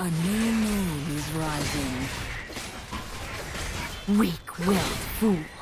A new moon is rising. Weak-willed fools.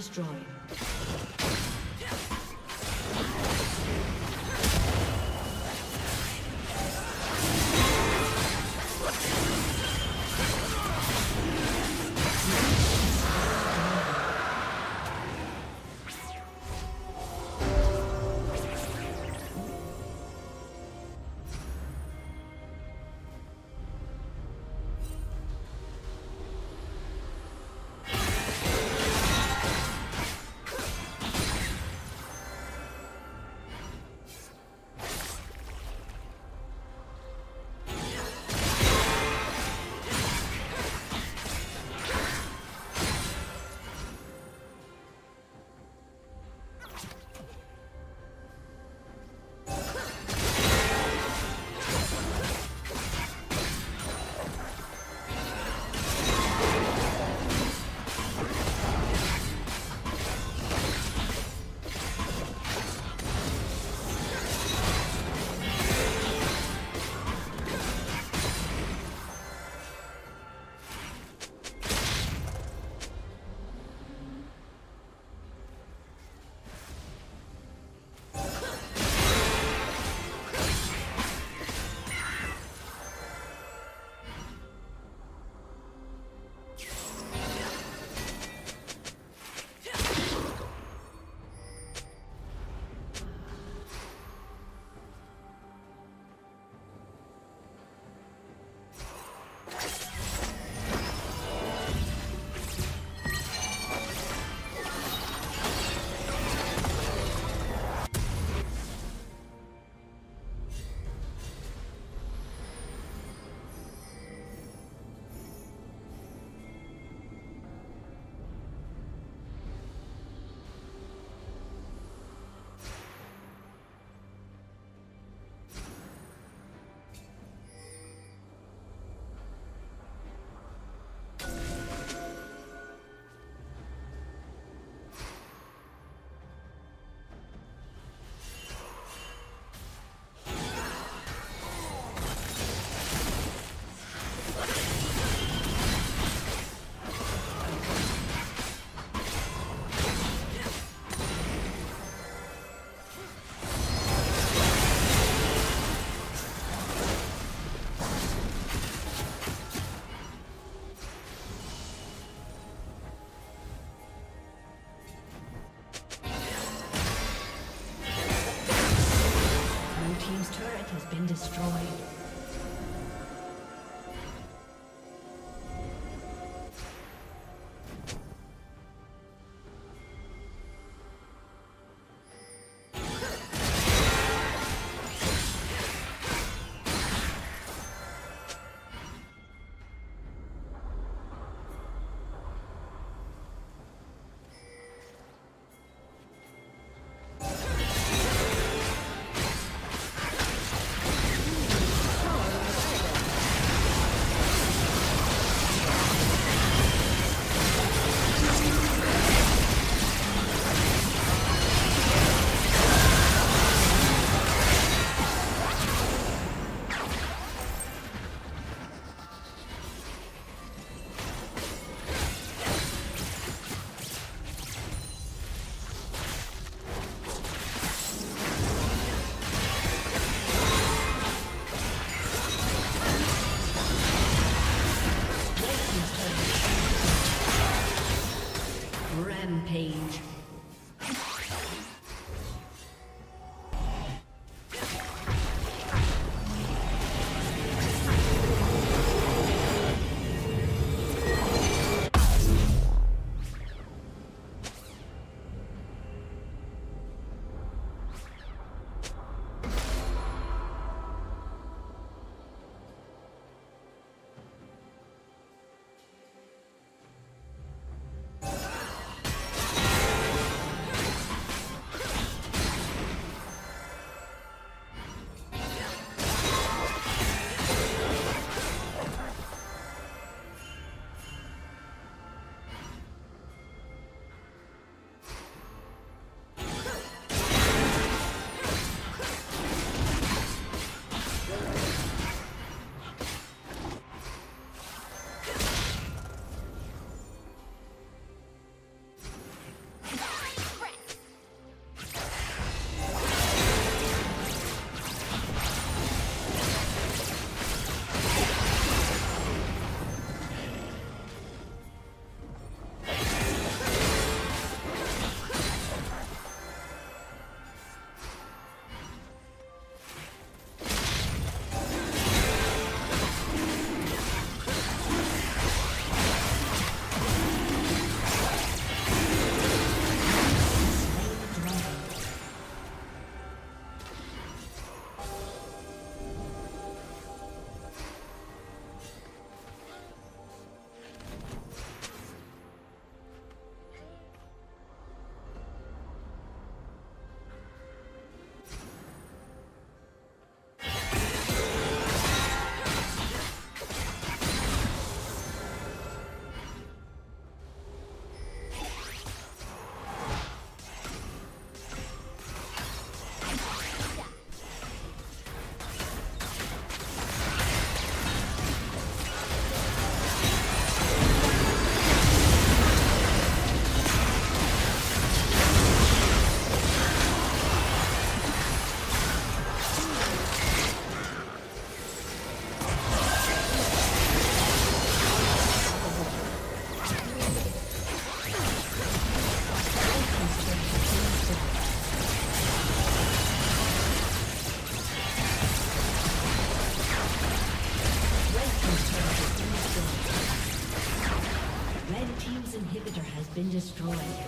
Destroyed. Destroyed.